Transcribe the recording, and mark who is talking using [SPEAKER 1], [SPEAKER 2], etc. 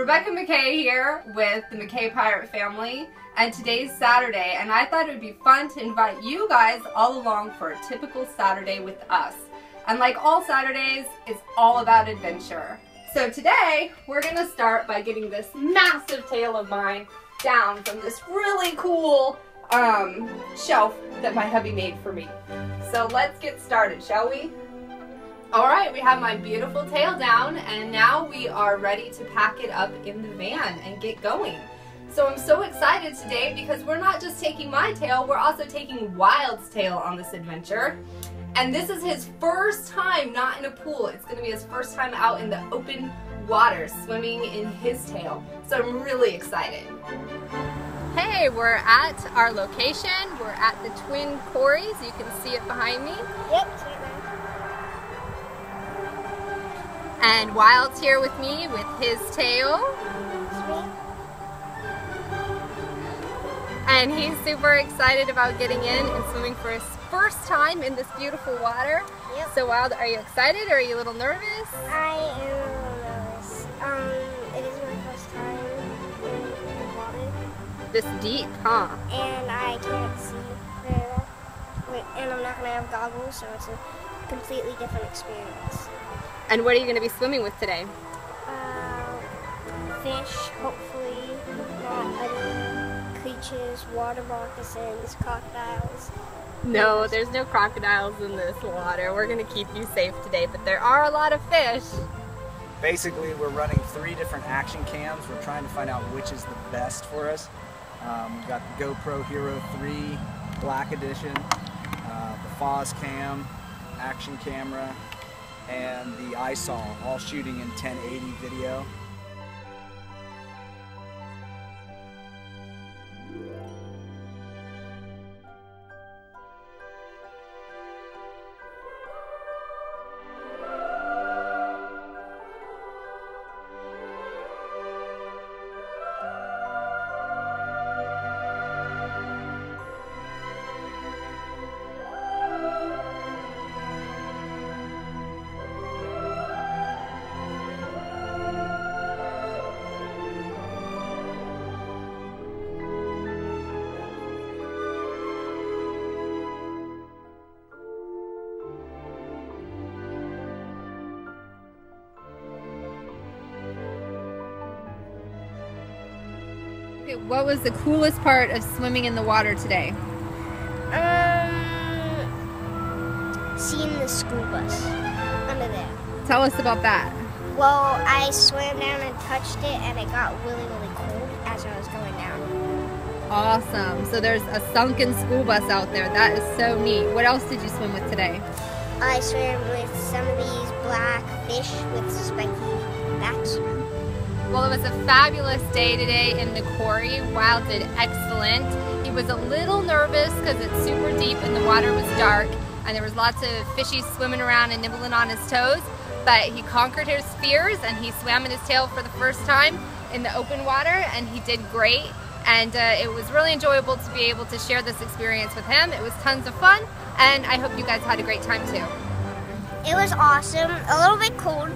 [SPEAKER 1] Rebecca MacKay here with the MacKay Pirate family, and today's Saturday, and I thought it would be fun to invite you guys all along for a typical Saturday with us. And like all Saturdays, it's all about adventure. So today, we're gonna start by getting this massive tail of mine down from this really cool um, shelf that my hubby made for me. So let's get started, shall we? All right, we have my beautiful tail down and now we are ready to pack it up in the van and get going. So I'm so excited today because we're not just taking my tail, we're also taking Wilde's tail on this adventure. And this is his first time not in a pool. It's gonna be his first time out in the open water, swimming in his tail. So I'm really excited. Hey, we're at our location. We're at the Twin Quarries. You can see it behind me.
[SPEAKER 2] Yep,
[SPEAKER 1] And Wilde's here with me with his tail. And he's super excited about getting in and swimming for his first time in this beautiful water.
[SPEAKER 2] Yep.
[SPEAKER 1] So Wild, are you excited or are you a little nervous?
[SPEAKER 2] I am a little nervous. Um, it is my first time in the water.
[SPEAKER 1] This deep, huh?
[SPEAKER 2] And I can't see very well. And I'm not going to have goggles, so it's a completely different experience.
[SPEAKER 1] And what are you going to be swimming with today?
[SPEAKER 2] Uh, fish, hopefully, not other creatures, water moccasins, crocodiles.
[SPEAKER 1] No, there's no crocodiles in this water. We're going to keep you safe today, but there are a lot of fish.
[SPEAKER 3] Basically, we're running three different action cams. We're trying to find out which is the best for us. Um, we've got the GoPro Hero 3 Black Edition, uh, the Foscam, action camera, and the iSol, all shooting in 1080 video.
[SPEAKER 1] Okay, what was the coolest part of swimming in the water today?
[SPEAKER 2] Um, seeing the school bus under there.
[SPEAKER 1] Tell us about that.
[SPEAKER 2] Well, I swam down and touched it, and it got really, really cold as I was going down.
[SPEAKER 1] Awesome. So there's a sunken school bus out there. That is so neat. What else did you swim with today?
[SPEAKER 2] I swam with some of these black fish with spiky backs.
[SPEAKER 1] Well, it was a fabulous day today in the quarry. Wilde did excellent. He was a little nervous because it's super deep and the water was dark and there was lots of fishies swimming around and nibbling on his toes. But he conquered his fears and he swam in his tail for the first time in the open water and he did great. And uh, it was really enjoyable to be able to share this experience with him. It was tons of fun and I hope you guys had a great time too.
[SPEAKER 2] It was awesome. A little bit cold,